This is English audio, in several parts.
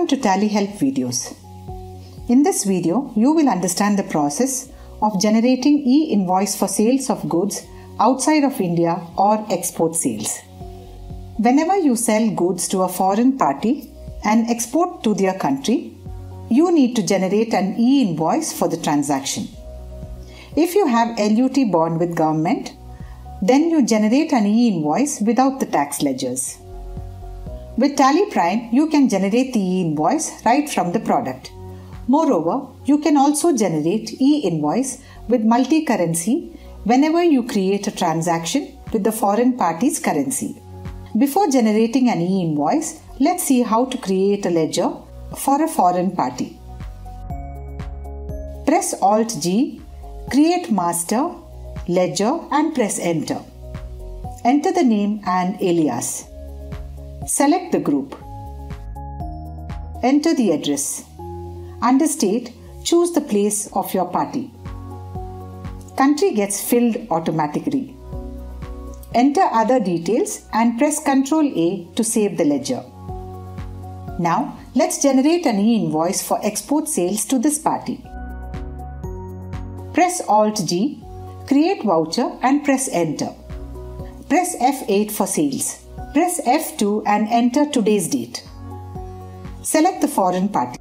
Welcome to Tally Help videos. In this video, you will understand the process of generating e-invoice for sales of goods outside of India or export sales. Whenever you sell goods to a foreign party and export to their country, you need to generate an e-invoice for the transaction. If you have LUT bond with government, then you generate an e-invoice without the tax ledgers. With Tally Prime, you can generate the e-invoice right from the product. Moreover, you can also generate e-invoice with multi-currency whenever you create a transaction with the foreign party's currency. Before generating an e-invoice, let's see how to create a ledger for a foreign party. Press Alt G, create master, ledger and press enter. Enter the name and alias. Select the group. Enter the address. Under state, choose the place of your party. Country gets filled automatically. Enter other details and press Ctrl A to save the ledger. Now, let's generate an e-invoice for export sales to this party. Press Alt G, create voucher and press enter. Press F8 for sales. Press F2 and enter today's date. Select the foreign party.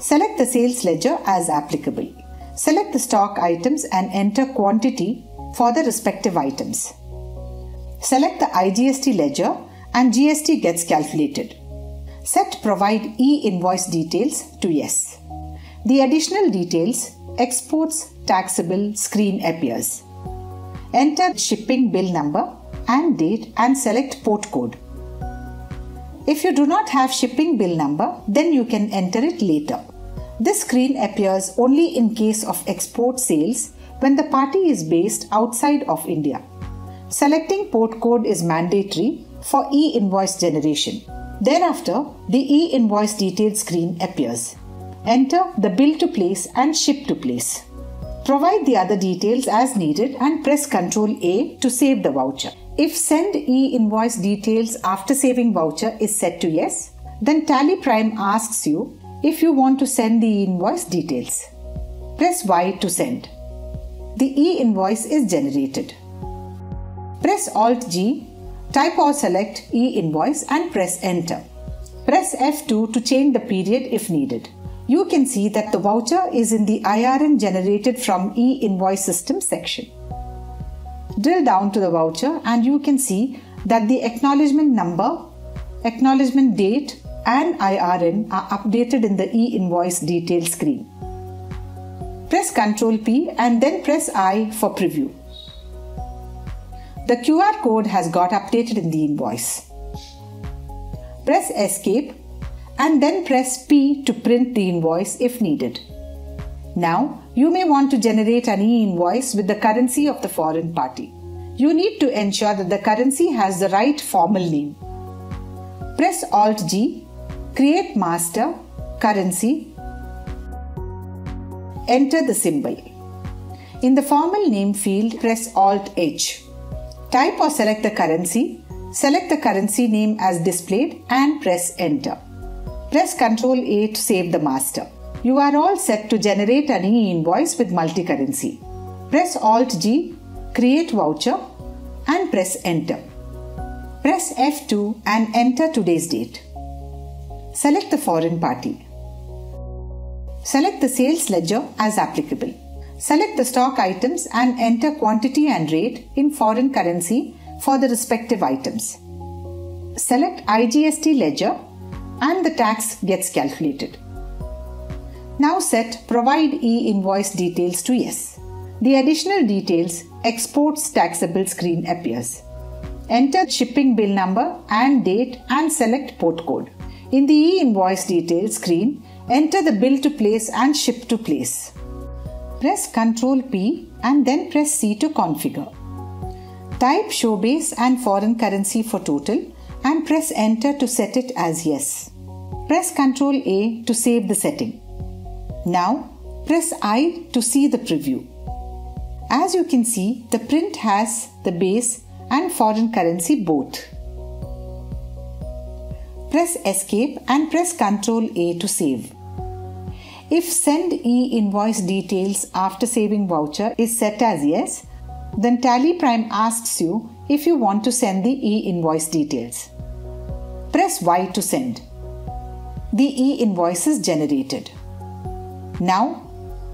Select the sales ledger as applicable. Select the stock items and enter quantity for the respective items. Select the IGST ledger and GST gets calculated. Set provide e-invoice details to yes. The additional details exports taxable screen appears. Enter shipping bill number and date and select port code. If you do not have shipping bill number, then you can enter it later. This screen appears only in case of export sales when the party is based outside of India. Selecting port code is mandatory for e-invoice generation. Thereafter, the e-invoice details screen appears. Enter the bill to place and ship to place. Provide the other details as needed and press Ctrl A to save the voucher. If send e-invoice details after saving voucher is set to yes, then Tally Prime asks you if you want to send the invoice details. Press Y to send. The e-invoice is generated. Press Alt G, type or select e-invoice and press enter. Press F2 to change the period if needed. You can see that the voucher is in the IRN generated from e-invoice system section. Drill down to the voucher and you can see that the acknowledgement number, acknowledgement date and IRN are updated in the e-invoice detail screen. Press Ctrl P and then press I for preview. The QR code has got updated in the invoice. Press Escape and then press P to print the invoice if needed. Now, you may want to generate an e-invoice with the currency of the foreign party. You need to ensure that the currency has the right formal name. Press Alt G, create master, currency, enter the symbol. In the formal name field, press Alt H. Type or select the currency, select the currency name as displayed and press enter. Press Ctrl A to save the master. You are all set to generate an e-invoice with multi-currency. Press Alt G, create voucher and press enter. Press F2 and enter today's date. Select the foreign party. Select the sales ledger as applicable. Select the stock items and enter quantity and rate in foreign currency for the respective items. Select IGST ledger and the tax gets calculated. Now set provide e-invoice details to yes. The additional details exports taxable screen appears. Enter shipping bill number and date and select port code. In the e-invoice details screen, enter the bill to place and ship to place. Press Ctrl P and then press C to configure. Type show base and foreign currency for total and press enter to set it as yes. Press Ctrl A to save the setting. Now press I to see the preview. As you can see, the print has the base and foreign currency both. Press Escape and press Ctrl A to save. If send e-invoice details after saving voucher is set as yes, then Tally Prime asks you if you want to send the e-invoice details. Press Y to send. The e-invoice is generated. Now,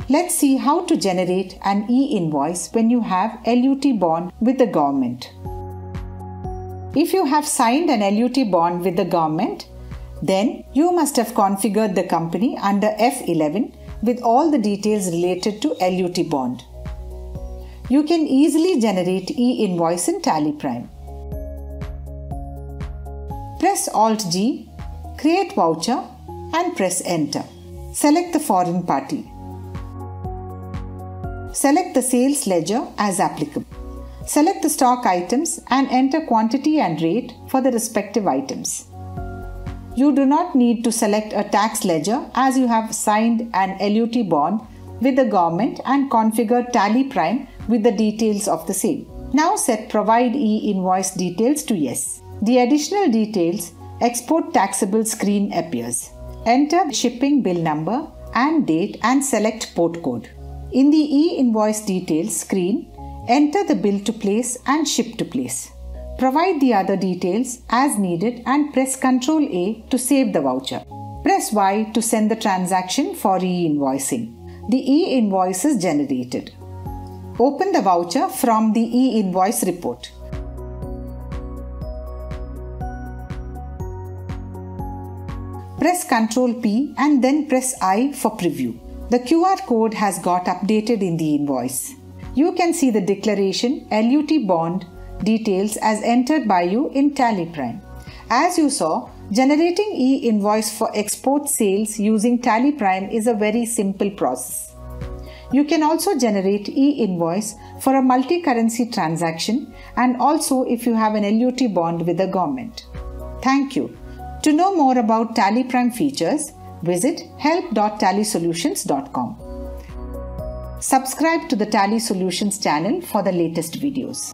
let's see how to generate an e-invoice when you have LUT bond with the government. If you have signed an LUT bond with the government, then you must have configured the company under F11 with all the details related to LUT bond. You can easily generate e-invoice in Tally Prime. Press Alt G, create voucher and press enter. Select the foreign party. Select the sales ledger as applicable. Select the stock items and enter quantity and rate for the respective items. You do not need to select a tax ledger as you have signed an LUT bond with the government and configure Tally Prime with the details of the same. Now set Provide e-invoice details to Yes. The additional details Export Taxable screen appears. Enter shipping bill number and date and select port code. In the e-invoice details screen, enter the bill to place and ship to place. Provide the other details as needed and press Ctrl A to save the voucher. Press Y to send the transaction for e-invoicing. The e-invoice is generated. Open the voucher from the e-invoice report. Press Ctrl P and then press I for preview. The QR code has got updated in the invoice. You can see the declaration LUT bond details as entered by you in Tally Prime. As you saw, generating e-invoice for export sales using Tally Prime is a very simple process. You can also generate e-invoice for a multi-currency transaction and also if you have an LUT bond with the government. Thank you. To know more about Tally Prime features, visit help.tallysolutions.com. Subscribe to the Tally Solutions channel for the latest videos.